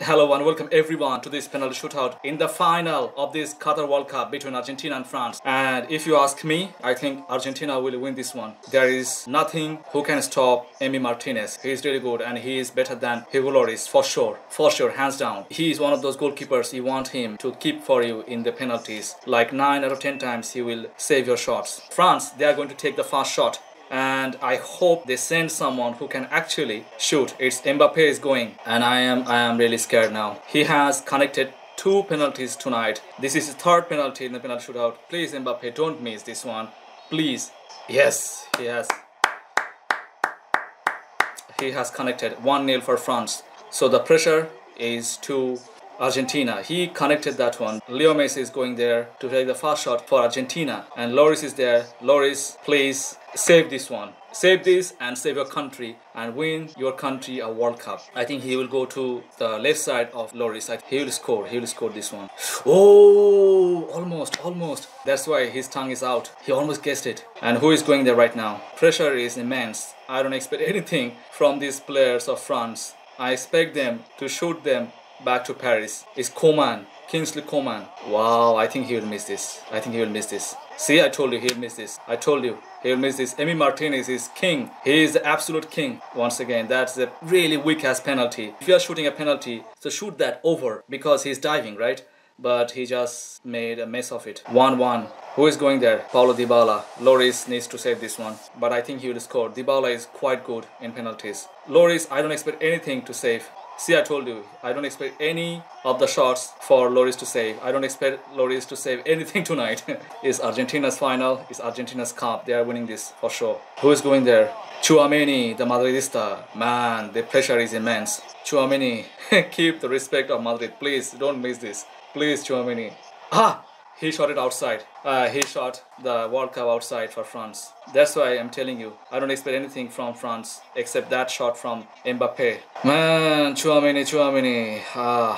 Hello and welcome everyone to this penalty shootout in the final of this Qatar World Cup between Argentina and France. And if you ask me, I think Argentina will win this one. There is nothing who can stop Emi Martinez. He is really good and he is better than Hugo Lloris for sure. For sure, hands down. He is one of those goalkeepers you want him to keep for you in the penalties. Like 9 out of 10 times he will save your shots. France, they are going to take the first shot and I hope they send someone who can actually shoot. It's Mbappe is going and I am I am really scared now. He has connected two penalties tonight. This is his third penalty in the penalty shootout. Please Mbappe don't miss this one. Please. Yes, he has. He has connected 1-0 for France. So the pressure is to Argentina. He connected that one. Leo Messi is going there to take the first shot for Argentina. And Lloris is there. Lloris, please save this one. Save this and save your country and win your country a World Cup. I think he will go to the left side of Lloris. He will score. He will score this one. Oh, almost, almost. That's why his tongue is out. He almost guessed it. And who is going there right now? Pressure is immense. I don't expect anything from these players of France. I expect them to shoot them back to Paris is Coman, Kingsley Coman. Wow, I think he will miss this. I think he will miss this. See, I told you he'll miss this. I told you he'll miss this. Emi Martinez is king. He is the absolute king. Once again, that's a really weak ass penalty. If you are shooting a penalty, so shoot that over because he's diving, right? But he just made a mess of it. 1-1. Who is going there? Paulo Dybala. Lloris needs to save this one. But I think he will score. Dybala is quite good in penalties. Lloris, I don't expect anything to save. See, I told you, I don't expect any of the shots for Lloris to save. I don't expect Lloris to save anything tonight. it's Argentina's final, it's Argentina's cup. They are winning this for sure. Who is going there? Tchouameni, the Madridista. Man, the pressure is immense. Tchouameni, keep the respect of Madrid. Please, don't miss this. Please, Tchouameni. Ah, he shot it outside. Uh, he shot the World Cup outside for France. That's why I'm telling you, I don't expect anything from France except that shot from Mbappe. Man, Tchouameni, Tchouameni. Ah,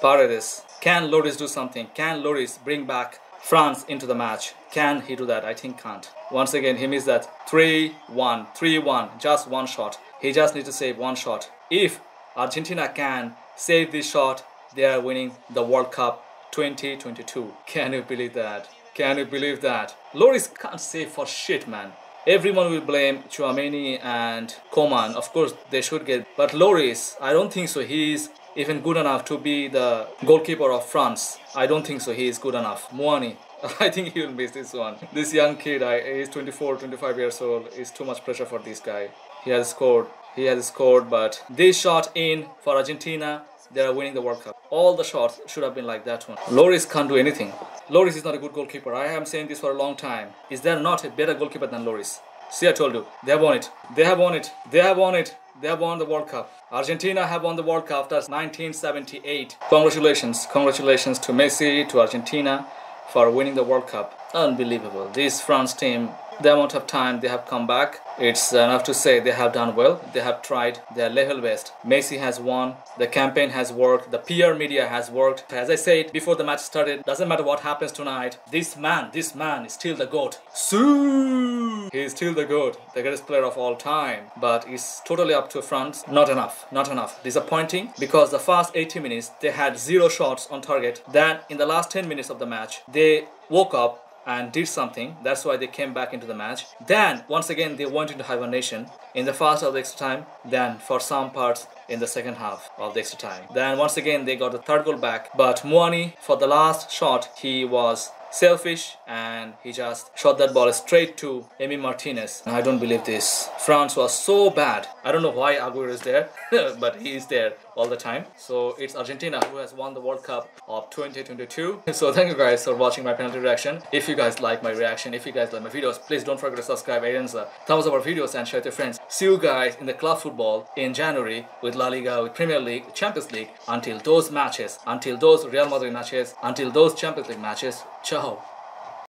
Paredes. Can Lloris do something? Can Lloris bring back France into the match? Can he do that? I think can't. Once again, he missed that 3-1, 3-1, just one shot. He just needs to save one shot. If Argentina can save this shot, they are winning the World Cup 2022. Can you believe that? Can you believe that? Lloris can't save for shit, man. Everyone will blame Tchouameni and Coman. Of course, they should get. But Lloris, I don't think so. He's even good enough to be the goalkeeper of France. I don't think so. He is good enough. Muani, I think he will miss this one. This young kid, I, he's 24, 25 years old. Is too much pressure for this guy. He has scored. He has scored, but this shot in for Argentina they are winning the World Cup. All the shots should have been like that one. Lloris can't do anything. Lloris is not a good goalkeeper. I am saying this for a long time. Is there not a better goalkeeper than Lloris? See, I told you, they have won it. They have won it. They have won it. They have won the World Cup. Argentina have won the World Cup. That's 1978. Congratulations. Congratulations to Messi, to Argentina for winning the World Cup. Unbelievable. This France team the amount of time they have come back, it's enough to say they have done well. They have tried their level best. Messi has won. The campaign has worked. The PR media has worked. As I said before the match started, doesn't matter what happens tonight. This man, this man is still the GOAT. Soon, he is still the GOAT, the greatest player of all time. But it's totally up to France. Not enough. Not enough. Disappointing because the first 80 minutes they had zero shots on target. Then in the last 10 minutes of the match, they woke up and did something. That's why they came back into the match. Then, once again, they went into hibernation in the first of the extra time. Then, for some parts, in the second half of the extra time. Then, once again, they got the third goal back. But Muani, for the last shot, he was selfish and he just shot that ball straight to Emi Martinez. I don't believe this. France was so bad. I don't know why Aguero is there, but he is there all the time. So it's Argentina who has won the World Cup of 2022. So thank you guys for watching my penalty reaction. If you guys like my reaction, if you guys like my videos, please don't forget to subscribe, and thumbs up our videos and share with your friends. See you guys in the club football in January with La Liga, with Premier League, Champions League. Until those matches, until those Real Madrid matches, until those Champions League matches. Ciao.